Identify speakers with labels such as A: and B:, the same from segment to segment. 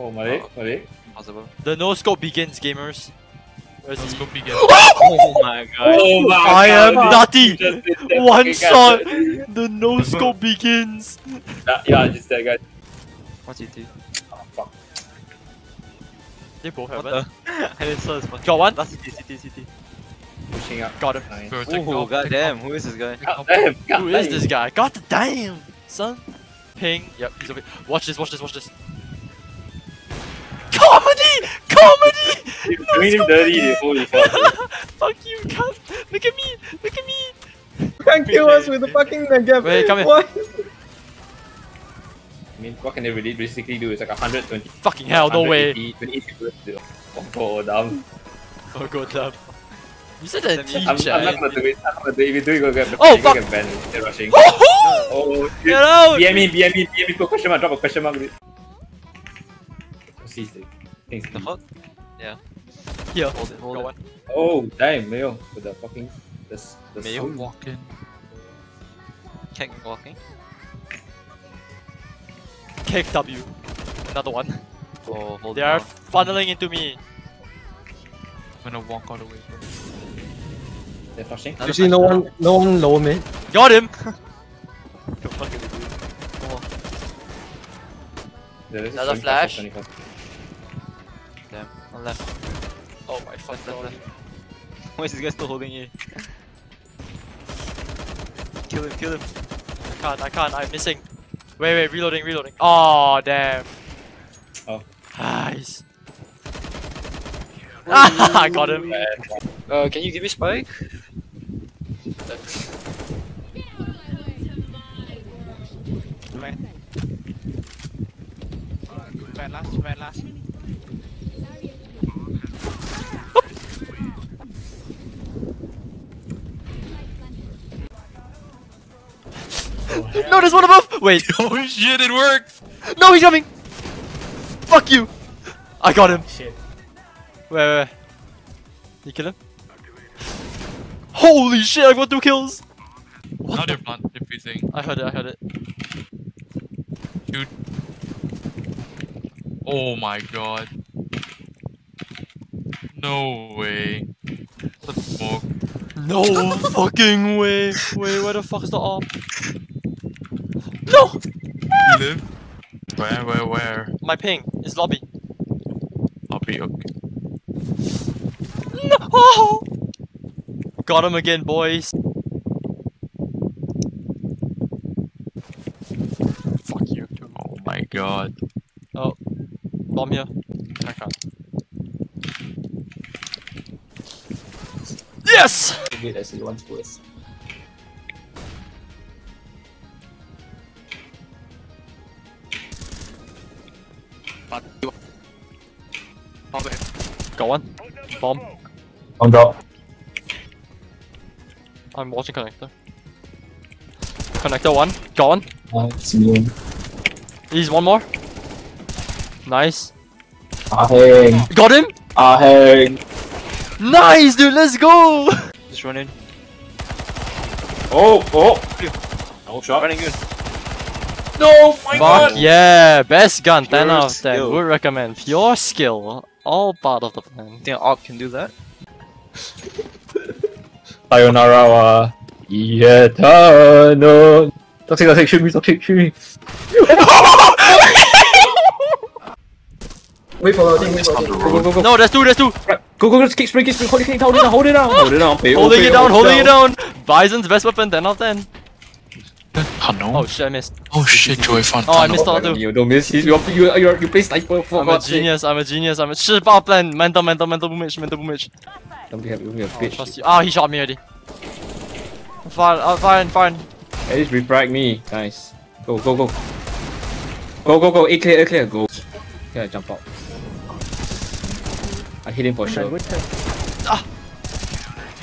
A: Oh, Malik, oh. Malik.
B: Possible.
C: The no scope begins, gamers. Where's
D: Let's
C: he?
D: go begin.
B: Oh my oh god.
A: Oh my
C: I am
A: god,
C: nutty.
A: just did
C: One shot. The no scope begins.
A: Yeah, yeah, just that guy.
B: What's it do?
A: Oh, fuck.
C: They both
B: What
C: have it.
B: the? I didn't saw this one.
C: Got one.
B: That's CT, CT, CT.
A: Pushing up.
C: Got him.
A: Nice.
D: Go, take
B: Oh,
D: off,
B: goddamn. Who is this guy?
A: God damn, God
C: Who is
A: damn.
C: this guy? God damn, son. Ping. Yep, he's over. Watch this. Watch this. Watch this. Comedy! Comedy!
A: You're doing him dirty the whole.
C: Fuck you, cunt! Look at me! Look at me!
E: You can't kill us with the fucking gap.
C: Wait, come here.
E: What?
A: I mean, what can they really basically do? It's like 120.
C: Fucking hell, no way!
A: 180, 28 people to do. Oh, god damn.
C: Oh god damn. You said that
B: I'm-
A: I'm,
C: teacher.
A: I'm not gonna do it. I'm not gonna do it. If you do it, you're gonna
C: Oh,
A: you're
C: fuck.
A: gonna ban. They're rushing.
C: Oh!
A: Oh, shit.
C: Get out!
A: BM me, BM me, BM me, put question mark, drop a question mark. Seize the things.
B: The fuck?
C: Here.
B: Hold it, hold
C: Got
B: it.
C: one.
A: Oh, damn, Mayo. With the fucking. This, this
B: Mayo?
A: suit.
D: Walk in.
B: Keck walking.
C: Kick W. Another one.
B: Oh, hold
C: They are
B: down.
C: funneling into me.
D: I'm gonna walk all the way, bro.
A: They're flushing.
B: Another
E: You see, no
B: flash.
E: one, no one lower mid.
C: Got him!
B: The fuck are they doing? Oh,
A: There is
C: Another
A: 25,
C: flash.
A: 25.
B: damn. On left.
C: Oh my fuck
B: Left, left,
C: god.
B: left. Why is this guy still holding A? Kill him, kill him.
C: I can't, I can't, I'm missing. Wait, wait, reloading, reloading. Oh, damn.
A: Oh.
C: Nice. Ah, I got him.
B: Uh, can you give me spike?
D: Bad last, bad last.
C: No, there's one above! Wait,
D: oh shit, it worked!
C: no, he's coming! Fuck you! I got him.
A: Shit.
C: Wait, wait, wait. You kill him? Holy shit, I got two kills!
D: Now they're plant everything.
C: I heard it, I heard it.
D: Shoot. Oh my god. No way. The smoke.
C: No fucking way! Wait, where the fuck is the op? No!
D: You live? Where, where, where?
C: My ping is lobby.
D: I'll be okay.
C: No! Oh! Got him again, boys. Fuck you.
D: Oh my god. Oh.
C: Bomb here. I can't. Yes!
E: Wait, I see one place.
C: Got one. Bomb.
E: On drop.
C: I'm watching connector. Connector one. Got one.
E: Nice.
C: He's one more. Nice.
E: Aheng.
C: Got him!
E: Aheng.
C: Nice, dude. Let's go!
B: Just run in.
A: Oh, oh. No shot.
B: Running in.
A: No, my
C: Fuck yeah! Best gun. 10 out of 10.
B: skill.
C: Would recommend. Pure skill. All part of the plan.
B: Think an can do that?
E: Sayonara wa eternal. Toxic, toxic, shoot me, toxic, shoot me. Wait for loading, wait for loading. Go, go, go, go.
C: No, there's two, there's two!
E: Go, go, go, kick spring, kick spring, hold it, hold it down, hold it down, hold it down, pay,
C: Holding
E: pay,
C: it down,
E: hold
C: holding it down! Bizon's best weapon, 10 out of 10.
D: Oh no.
C: Oh shit, I missed.
D: Oh shit, Joey Fun.
C: Oh, I missed out too.
E: You don't miss, you, you, you, you play sniper for
C: I'm a genius, I'm a genius, I'm a shit power plan. Mental, mental, mental boomage, mental boomage.
E: Don't be happy with me, a
C: Oh,
E: bitch.
C: trust you. Ah, he shot me already. Fine, uh, fine, fine.
E: At least refrag me. Nice. Go, go, go. Go, go, go. A clear, A clear. Go. Yeah, jump out. I hit him for sure. Ah.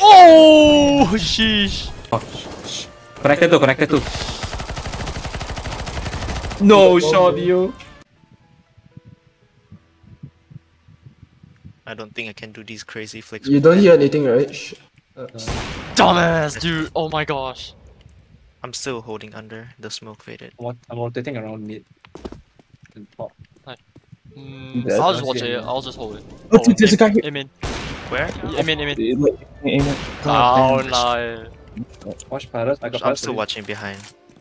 C: Oh, sheesh.
E: Oh, sh- sh- Connected to, connected to. No shot, you.
F: I don't think I can do these crazy flicks.
G: You don't hear anything, right? Sh-
C: Dumbass, dude. Oh my gosh.
F: I'm still holding under. The smoke faded.
E: What? I'm rotating around mid. And pop.
C: Mm,
A: Dead.
C: I'll just watch
A: Okay.
C: it. I'll just hold it.
A: Oh, dude, there's a guy here.
C: Aim in.
F: Where?
C: Aim in, aim in.
A: Aim it, aim.
C: Oh, no.
A: Watch Paras. I got
F: I'm still watching behind.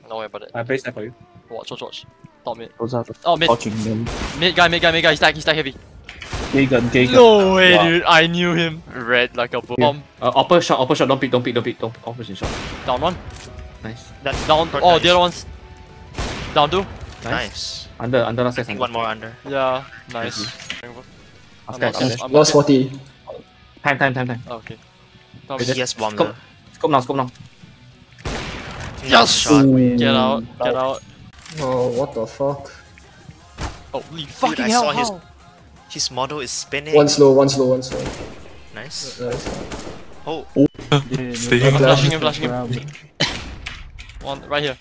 C: Don't worry about it.
A: I placed that for you.
C: Watch, watch, watch. Top mid.
A: Those are the
C: Oh, mid.
A: fucking them.
C: Mid guy, mid guy, mid guy. He's stack, he's stack heavy.
A: Gay gun, gay gun.
C: No way,
A: Wow.
C: dude. I knew him. Red like a bomb.
E: Uh, upper shot, upper shot. Don't pick, don't pick, don't pick. Don't upper shot.
C: Down one.
E: Nice.
F: That
C: Down. Oh,
F: guys.
C: the other one's down two.
F: nice.
E: Under, under last
F: I
E: guy.
F: one more under.
C: Yeah, nice.
E: Last
C: I'm
E: guy.
C: lost.
E: last
G: Lost 40.
E: Time, time, time, time.
C: Okay. Come
E: Wait,
C: on.
F: He has bomb
E: Scope. Scope now, scope now.
F: Nice shot.
C: Get out. Get out.
G: Oh, what the fuck?
C: Oh, Dude, fucking
F: I
C: hell,
F: saw his, his model is spinning.
G: One slow, one slow, one slow.
F: Nice.
G: nice.
F: Oh.
D: oh.
G: yeah, yeah, I'm
C: flashing him, flashing him. one, right here.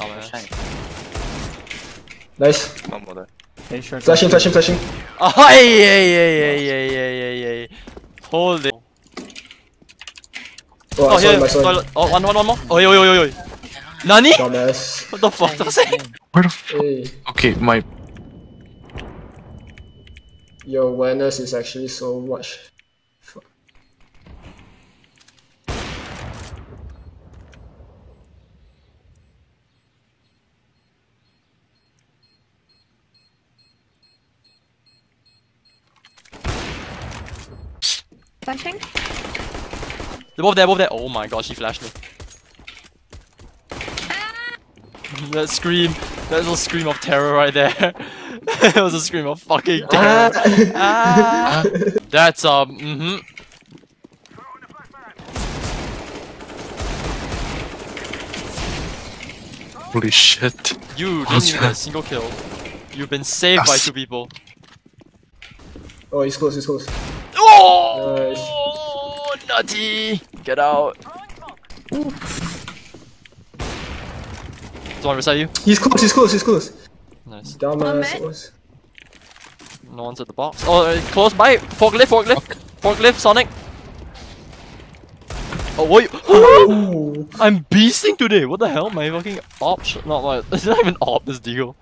C: Oh, man.
G: Nice.
B: One more there.
G: Sure, flashing, flashing, flashing.
C: Oh, yeah, yeah, yeah, yeah, yeah, yeah, yeah. Hold it.
G: Oh,
C: oh here, toilet. Oh, one, one, one more. Oh, yo, yo, yo, yo. Nani?
G: Dumbass.
C: What the fuck was that?
D: Where the f-
G: Hey,
D: Okay, my
G: your awareness is actually so much. Fuck.
H: Flashing?
C: They're both there, both there. Oh my god, she flashed me. That scream. That little scream of terror right there. that was a scream of fucking terror. Ah. That's um. Mm-hmm.
D: holy shit.
C: You didn't
D: What's
C: even get a single kill. You've been saved by two people.
G: Oh, he's close, he's close.
C: Oh, nutty! Get out. Someone beside you.
G: He's close, he's close, he's close.
C: Nice.
G: Dumbass.
C: No one's at the box. Oh, uh, close by. Forklift, forklift, forklift. Sonic. Oh wait.
G: Ooh.
C: I'm beasting today. What the hell? My fucking op. sh- Not my. It's not even op. This deagle.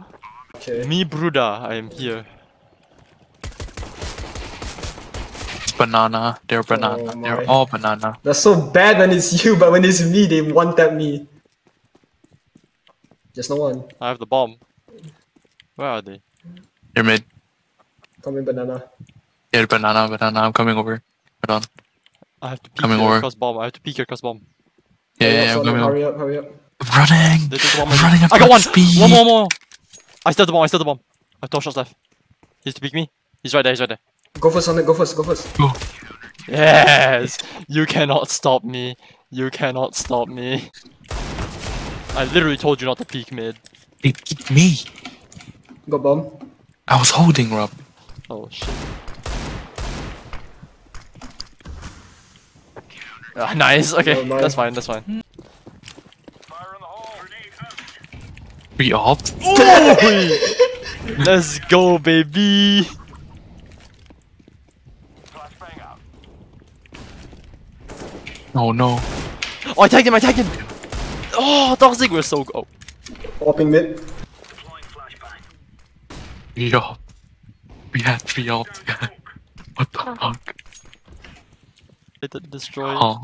G: Okay.
C: Me, Bruda. I am here.
D: It's banana. They're banana.
G: Oh
D: They're all banana.
G: That's so bad when it's you, but when it's me, they one tap me. Just no one.
C: I have the bomb. Where are they?
D: They're mid.
G: Come in, banana.
D: Yeah, banana, banana. I'm coming over. Hold on.
C: I have to peek
D: Coming
C: your
D: over.
C: cross bomb. I have to peek your cross bomb.
D: Yeah,
G: Hurry
D: yeah, yeah, I'm
G: Sonic,
D: coming over.
G: hurry up, hurry up.
D: I'm running.
C: They took the bomb.
D: I'm running
C: I got one.
D: speed.
C: One more, one more. I still have the bomb. I still have the bomb. I have 12 shots left. He's to peek me. He's right there. He's right there.
G: Go first, Sonic, go first, go first. Go.
C: Yes! You cannot stop me. You cannot stop me. I literally told you not to peek mid.
D: It hit me.
G: Got bomb.
D: I was holding Rob.
C: Oh shit. Ah, nice. Okay,
G: Never mind.
C: that's fine. That's fine.
D: Re off.
C: Let's go, baby.
D: Oh no.
C: Oh, I tagged him. I tagged him. Oh, toxic. We're so go. Oh.
G: Hopping mid.
D: Re op. We had three op. what the uh-huh. fuck?
C: It destroyed.
D: Huh?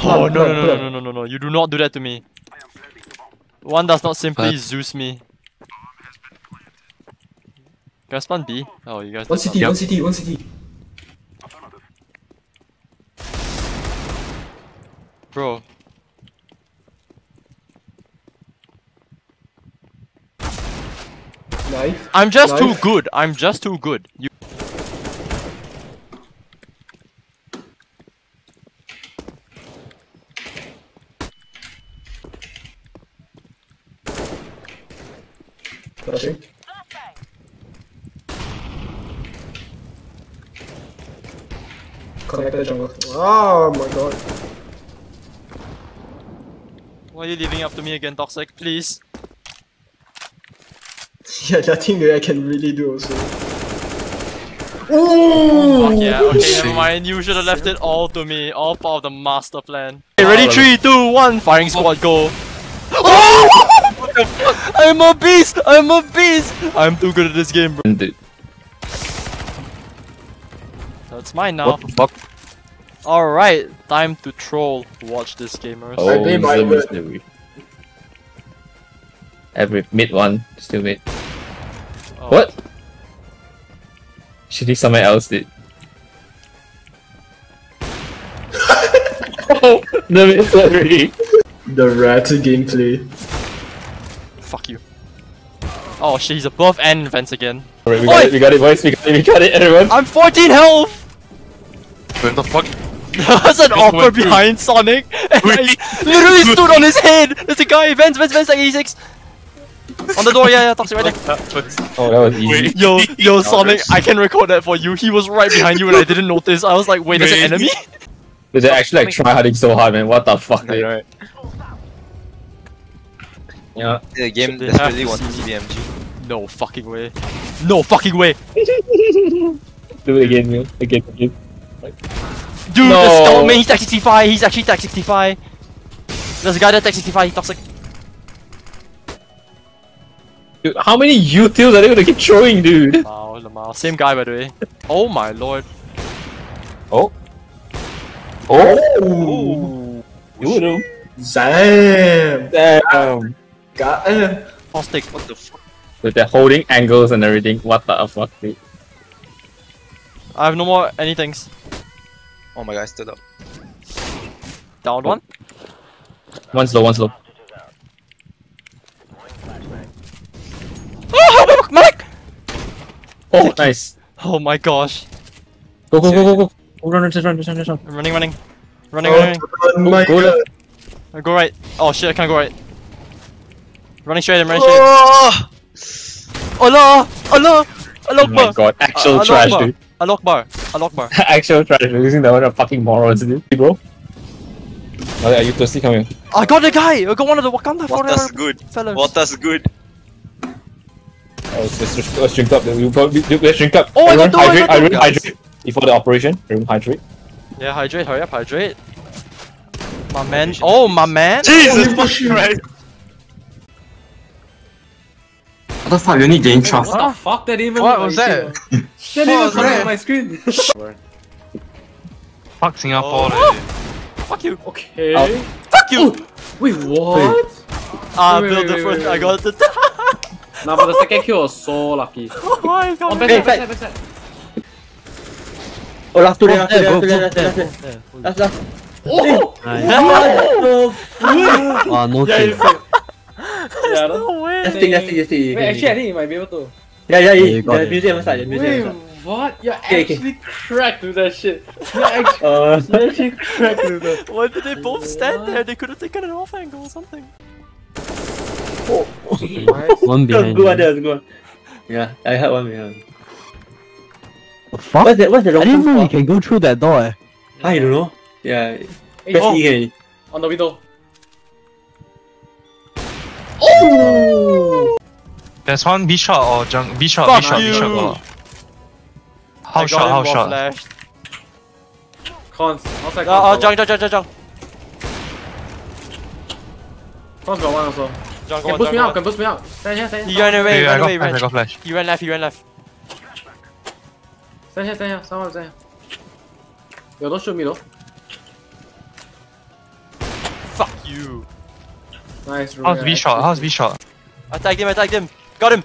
C: Oh, oh
G: Blood,
C: no no
G: blood,
C: no no no no no! You do not do that to me. One does not simply
D: Blood.
C: Zeus me. Guys, spawn B. Oh, you guys.
G: One
C: did
G: CT,
D: Yep.
G: one CT, one CT.
C: Bro,
G: Knife.
C: I'm just too good. I'm just too good. You.
G: Flashing. Connected jungle. Oh my god.
C: Why are you leaving up to me again, Toxic? Please.
G: Yeah, nothing that I can really do also.
C: Fuck yeah. Okay, never mind. You should have left it all to me. All part of the master plan. Okay, ready? Three, two, one. Firing squad, go. Oh! What the fuck? I I'm a beast! I'm a beast! I'm too good at this game, bro.
A: Dude,
C: That's mine now.
B: What the fuck?
C: Alright, time to troll. Watch this, gamers.
A: oh,
G: I think I
A: the mystery. Every mid one, still mid.
C: Oh.
A: What? Should he somewhere else did? oh, the mystery.
G: The rat gameplay.
C: Fuck you. Oh shit, he's above and fence again.
A: Alright, we got it, we got it, boys, we got it, we got it, everyone.
C: I'm 14 health!
D: When the fuck?
C: That's an offer behind Sonic! And I literally stood on his head! There's a guy, Vents, Vents, Vents, like 86! On the door, yeah, yeah, toxic right there.
A: Oh, that was easy.
D: Wait.
C: Yo, yo, Sonic, I can record that for you. He was right behind you and I didn't notice. I was like, wait, there's an
D: Wait.
C: enemy?
A: They're actually like try harding so hard, man. What the fuck, dude?
B: right.
A: Yeah.
B: The game desperately wants
C: to
B: to
C: see
B: be MG.
C: No fucking way. No fucking way.
A: Do it again, man. Again, again.
C: Dude,
A: No.
C: the scout man, he's tech 65. He's actually tech 65. There's a guy that tech 65. He's toxic.
A: Dude, how many utils are they gonna keep throwing, dude?
C: Wow, Lamar. Same guy, by the way. Oh my lord.
A: Oh. Oh. You know.
G: Damn.
A: Damn.
G: God. eh.
C: Caustic.
B: What the fuck?
A: With their holding angles and everything. What the fuck, dude?
C: I have no more anythings.
B: Oh my god, I stood up.
C: Down one.
A: One's low, one's low.
C: Oh, Mike!
A: Oh, nice.
C: Oh my gosh.
A: Go, go, go, go, go. Oh, run, run, run, run, run, run.
C: I'm running, running. Running,
G: Oh,
C: running.
G: oh my
A: go
G: god.
C: I go right. Oh shit, I can't go right. Running straight, I'm running straight.
B: Oh!
C: Allah! Allah! Allah
A: Oh my god, actual
C: Uh,
A: trash,
C: Allah
A: dude.
C: Allah Akbar! Allah Akbar!
A: actual trash. We're using that one of fucking morons, dude. Hey, bro. Oh, are you thirsty? Come here.
C: I got the guy! I got one of the Wakanda
B: Water's
C: forever
B: good.
C: fellas.
B: Water's good.
A: Oh, let's, let's, let's drink up. We'll probably, let's drink up.
C: Oh, I
A: Everyone
C: got two, I
A: hydrate,
C: got two,
A: everyone
C: guys.
A: hydrate. Before the operation, everyone hydrate.
C: Yeah, hydrate, hurry up, hydrate. My man. Oh, my man!
B: Jesus oh,
G: fucking
B: Christ!
E: What the fuck? You only gain trust.
H: What the fuck? That even
B: What was that?
H: shit. That even
B: was
H: come on my screen.
D: Fuck Singapore.
B: Oh.
D: leh.
C: Fuck you!
H: okay.
A: Oh.
C: Fuck you!
H: Wait, what?
C: Ah,
H: Wait,
C: build
H: wait,
C: the first. I got the.
H: Nah, but the second kill was so lucky.
C: oh my god!
H: On backside, backside, backside.
I: Oh, last two
C: Oh,
I: there, last two there, last two there, last two there, last two there. Last, last.
H: Oh!
I: Ah, no
H: Yeah,
I: thing.
H: you said. Yeah, that's
C: No way!
I: Just think, just think, just think.
H: Wait, actually, I think you might be able to.
I: Yeah, yeah,
J: you
I: yeah.
J: got
I: The
J: it.
I: music haven't the music
H: Wait,
I: haven't
H: what? You're
I: Okay, okay.
H: actually cracked with that shit. You're actually,
I: Uh,
H: you're actually cracked with that.
C: Why did they both stand there? They could have taken an off angle or something.
J: One behind.
I: good one,
J: you.
I: that was good one. Yeah, I heard one behind.
J: The fuck?
I: What's the, what's the
J: I didn't know
I: term
J: you can go through that door. Eh.
I: I don't know. Yeah,
H: Hey,
I: press
H: oh,
I: E can.
H: on the window.
D: There's one B shot or junk. B shot,
C: Fuck
D: B shot, B shot. Or...
C: I
D: How
C: got
D: shot, how shot?
C: flashed.
H: Cons. Outside
C: Oh, oh, junk, junk, junk, junk, junk.
H: Cons got one also.
C: Junk,
H: Can
C: one,
H: boost
C: junk,
H: me up,
C: one.
H: can boost me up. Stand here, stand
C: He
H: here.
C: ran away,
D: Wait,
C: ran
D: I got
C: away,
D: flash, I
C: ran.
D: got flash.
C: He ran left, he ran left.
H: Stand here, stand here. Someone stand here. Yo, don't shoot me though.
C: Fuck you.
H: Nice, Ruben.
D: How's B shot? How's B shot?
C: I tagged him, I tagged him. Got him.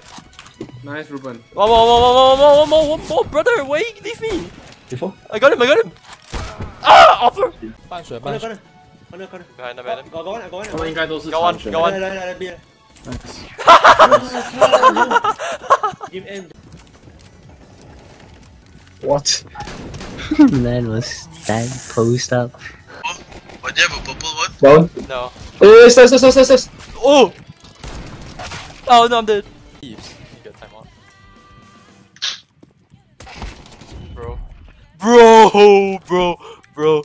H: Nice, Ruben.
C: One more, one more, one more, one more, one more, brother. Why you leave me?
I: Before?
C: I got him, I got him. Ah, offer.
I: Corner, corner. Corner, corner.
C: Behind him, behind him.
I: Got, got one, got one, got
H: 他们
I: one.
H: 应该都是
C: Go on,
H: 长拳
C: go on.
I: 来来来来，B 了。Give end.
A: What?
J: Man was stand post up.
F: What, do you have a purple one?
A: Down.
C: No.
A: Hey, stop, stop, stop, stop, stop.
C: Oh! Oh no, I'm dead. Thieves. You get time out. Bro. Bro, bro, bro.